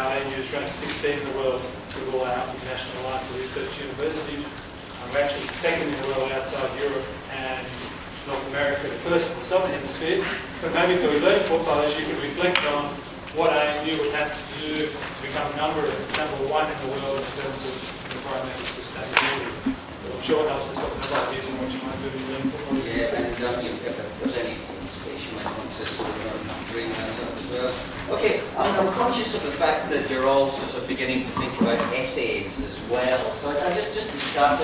ANU is ranked 16 in the world with all our international alliance of research universities. Um, we're actually second in the world outside Europe and North America, the first in the Southern Hemisphere. But maybe for learning portfolios, you could reflect on what ANU would have to do to become number, number one in the world in terms of environmental sustainability. I'm sure has got some ideas on what you might do in learning portfolios. Yeah, and um, if there's any sort of bring that up as well. Okay, I'm, I'm, conscious of the fact that you're all sort of beginning to think about essays as well. So I, I just, just to start,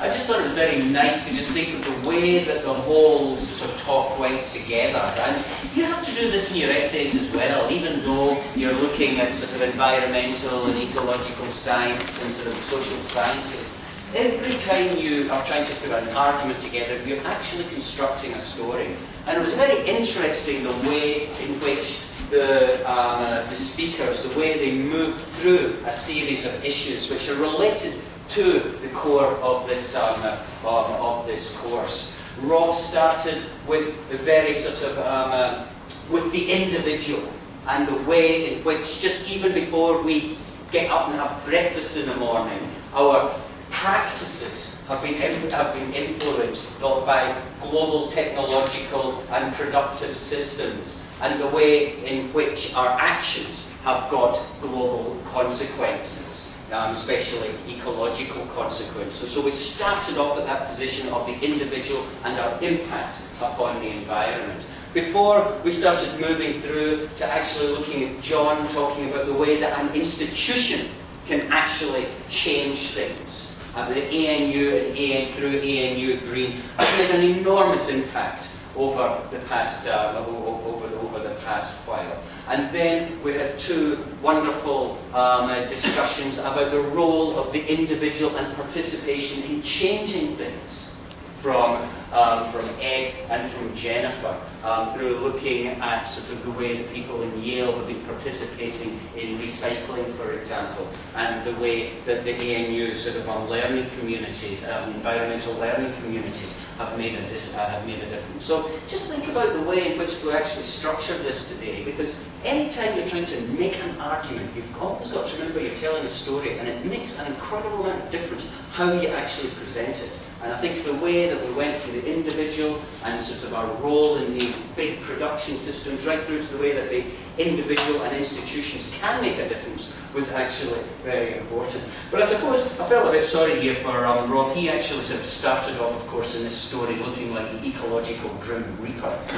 I just thought it was very nice to just think of the way that the whole sort of talk went together. And you have to do this in your essays as well, even though you're looking at sort of environmental and ecological science and sort of social sciences. Every time you are trying to put an argument together, you're actually constructing a story. And it was very interesting the way in which the, um, uh, the speakers, the way they moved through a series of issues which are related to the core of this, um, uh, of this course. Rob started with the very sort of, um, uh, with the individual and the way in which, just even before we get up and have breakfast in the morning, our practices have been, have been influenced by global technological and productive systems and the way in which our actions have got global consequences, um, especially ecological consequences. So we started off at that position of the individual and our impact upon the environment. Before we started moving through to actually looking at John talking about the way that an institution can actually change things uh, the ANU and AN through ANU Green has made an enormous impact over the past um, over, over the past while. And then we had two wonderful um, uh, discussions about the role of the individual and participation in changing things from um, from Ed and from Jennifer um, through looking at sort of the way that people in Yale have been participating in recycling, for example, and the way that the ANU sort of on learning communities, um, environmental learning communities, have made, a uh, have made a difference. So just think about the way in which we actually structured this today, because anytime you're trying to make an argument, you've always got to remember you're telling a story, and it makes an incredible amount of difference how you actually present it. And I think the way that we went from the individual and sort of our role in the big production systems right through to the way that the individual and institutions can make a difference was actually very important. But I suppose I felt a bit sorry here for um, Rob. He actually sort of started off, of course, in this story looking like the ecological grim reaper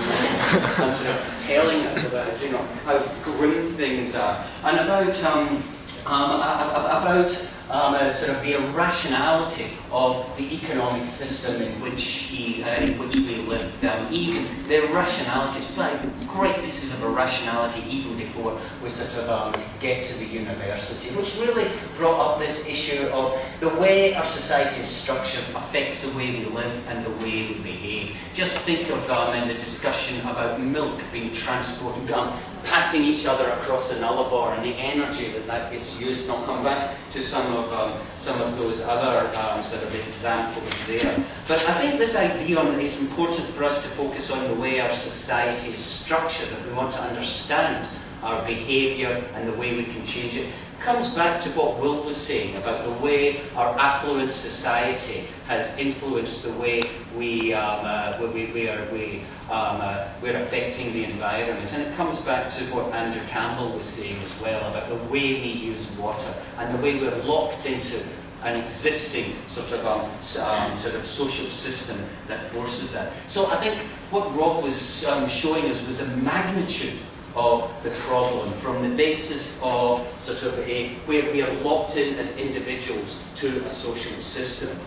and sort of telling us about you know how grim things are and about um, um, about um, uh, sort of the irrationality of the economic system in which he, uh, in which we live. Um, even the irrationality, five great pieces of irrationality even before we sort of um, get to the university, which really brought up this issue of the way our society is structured affects the way we live and the way we behave. Just think of um, in the discussion about milk being transported, um, passing each other across the nullarbor and the energy that that gets used. And I'll come back to some of um, some of those other um, sort of examples there. But I think this idea it's important for us to focus on the way our society is structured if we want to understand our behaviour and the way we can change it comes back to what Will was saying about the way our affluent society has influenced the way we, um, uh, we, we, are, we, um, uh, we're affecting the environment. And it comes back to what Andrew Campbell was saying as well about the way we use water and the way we're locked into an existing sort of um, um, sort of social system that forces that. So I think what Rob was um, showing us was a magnitude of the problem from the basis of sort of a where we are locked in as individuals to a social system.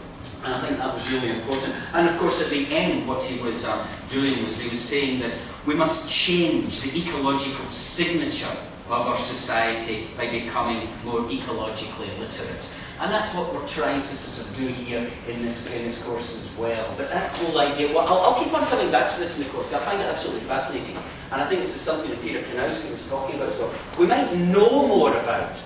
And I think that was really important. And of course, at the end, what he was um, doing was he was saying that we must change the ecological signature of our society by becoming more ecologically literate. And that's what we're trying to sort of do here in this, in this course as well. But that whole idea, well, I'll, I'll keep on coming back to this in the course, I find it absolutely fascinating. And I think this is something that Peter Kanowski was talking about as well. We might know more about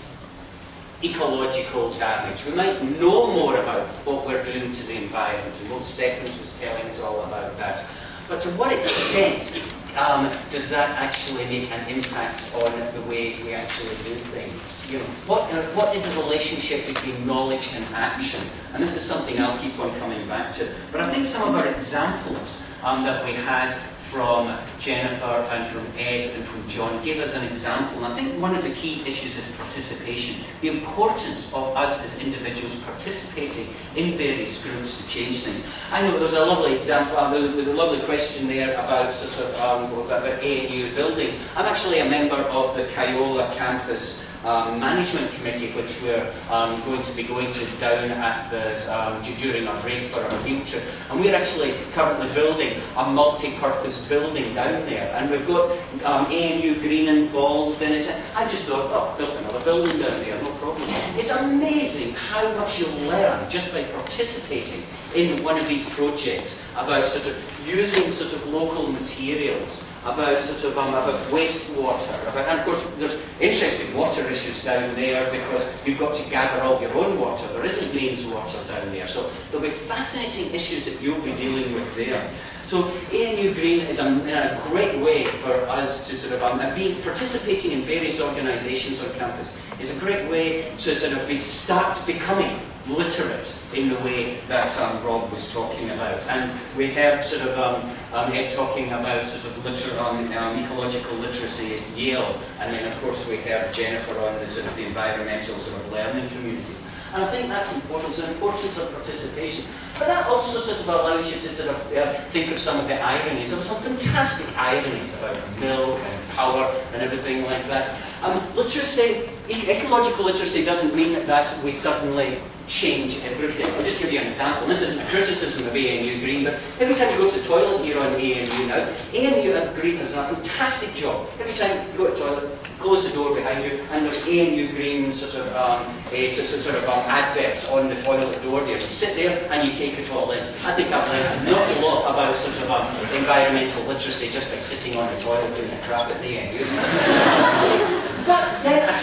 ecological damage. We might know more about what we're doing to the environment. And what Steffen's was telling us all about that. But to what extent um, does that actually make an impact on the way we actually do things? You know, what, uh, what is the relationship between knowledge and action? And this is something I'll keep on coming back to. But I think some of our examples um, that we had from Jennifer and from Ed and from John gave us an example. And I think one of the key issues is participation. The importance of us as individuals participating in various groups to change things. I know there was a lovely example, uh, there a lovely question there about sort of um, about ANU buildings. I'm actually a member of the Kioloa campus um, management committee, which we're um, going to be going to down at the, um, during our break for our field trip. And we're actually currently building a multi-purpose building down there. And we've got um, ANU Green involved in it. I just thought, oh, build another building down there, no problem. It's amazing how much you learn just by participating in one of these projects about sort of using sort of local materials about sort of um, about wastewater, about, and of course there's interesting water issues down there because you've got to gather all your own water. There isn't mains water down there, so there'll be fascinating issues that you'll be dealing with there. So ANU Green is a, a great way for us to sort of um, be participating in various organisations on campus. Is a great way to sort of be, start becoming literate in the way that um, Rob was talking about. And we heard sort of um, um, Ed talking about sort of liter um, um, ecological literacy at Yale, and then of course we heard Jennifer on the sort of the environmental sort of learning communities. And I think that's important, so the importance of participation. But that also sort of allows you to sort of uh, think of some of the ironies. There were some fantastic ironies about milk and power and everything like that. Um, literacy, ecological literacy doesn't mean that we suddenly change everything. I'll just give you an example. This isn't a criticism of ANU Green, but every time you go to the toilet here on ANU now, ANU Green has done a fantastic job. Every time you go to the toilet, close the door behind you, and there's ANU Green sort of um, uh, sort of um, adverts on the toilet door there. You sit there and you take it all in. I think I've learned an awful lot about sort of um, environmental literacy just by sitting on the toilet doing the crap at the ANU.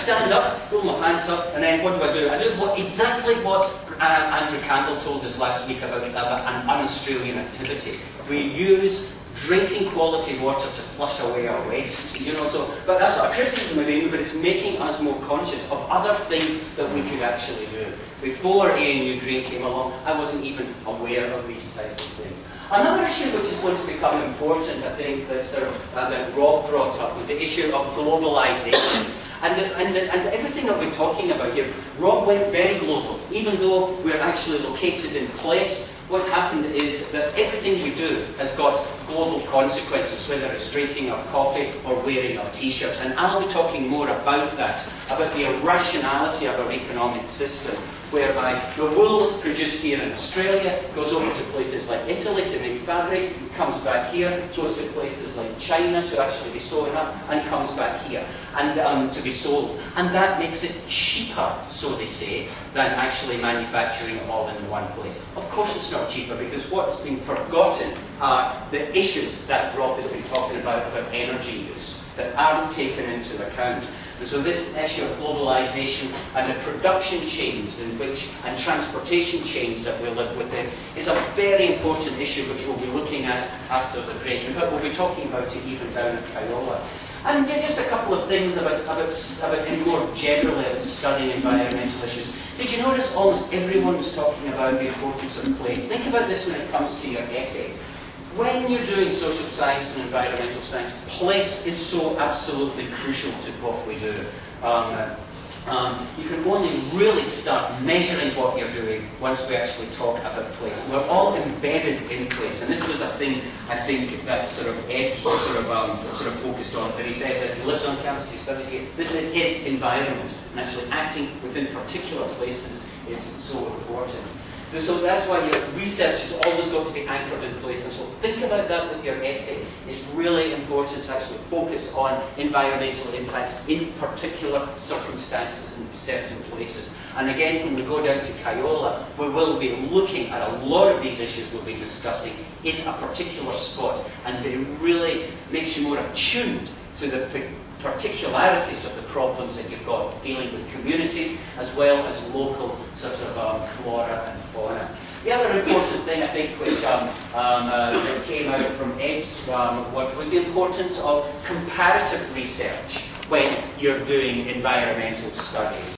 Stand up, pull my pants up, and then what do I do? I do what, exactly what uh, Andrew Campbell told us last week about, about an un-Australian activity. We use drinking quality water to flush away our waste. You know, so but that's not a criticism of ANU, but it's making us more conscious of other things that we could actually do. Before ANU Green came along, I wasn't even aware of these types of things. Another issue which is going to become important, I think, that, sort of, uh, that Rob brought up was the issue of globalisation. And, the, and, the, and everything that we're talking about here, Rob went very global. Even though we're actually located in place, what happened is that everything we do has got global consequences, whether it's drinking our coffee or wearing our t-shirts. And I'll be talking more about that, about the irrationality of our economic system whereby the wool that's produced here in Australia goes over to places like Italy to make fabric, comes back here, goes to places like China to actually be sewn up, and comes back here and um, to be sold. And that makes it cheaper, so they say, than actually manufacturing all in one place. Of course it's not cheaper because what's been forgotten are the issues that Rob has been talking about about energy use that aren't taken into account. And so this issue of globalisation and the production chains in which, and transportation chains that we live within is a very important issue which we'll be looking at after the break. In fact, we'll be talking about it even down at Kioloa. And just a couple of things about, about, about in more generally about studying environmental issues. Did you notice almost everyone was talking about the importance of place? Think about this when it comes to your essay when you're doing social science and environmental science, place is so absolutely crucial to what we do. Um, um, you can only really start measuring what you're doing once we actually talk about place. We're all embedded in place, and this was a thing I think that sort of Ed sort of um, sort of focused on. That he said that he lives on campus, he studies here. This is his environment, and actually acting within particular places is so important. So that's why your research is always got to be anchored in place. And so think about that with your essay. It's really important to actually focus on environmental impacts in particular circumstances in certain places. And again, when we go down to Kioloa, we will be looking at a lot of these issues we'll be discussing in a particular spot. And it really makes you more attuned to the particularities of the problems that you've got dealing with communities as well as local sort of um, flora and fauna. The other important thing I think which um, um, uh, that came out from Ed's um, was the importance of comparative research when you're doing environmental studies.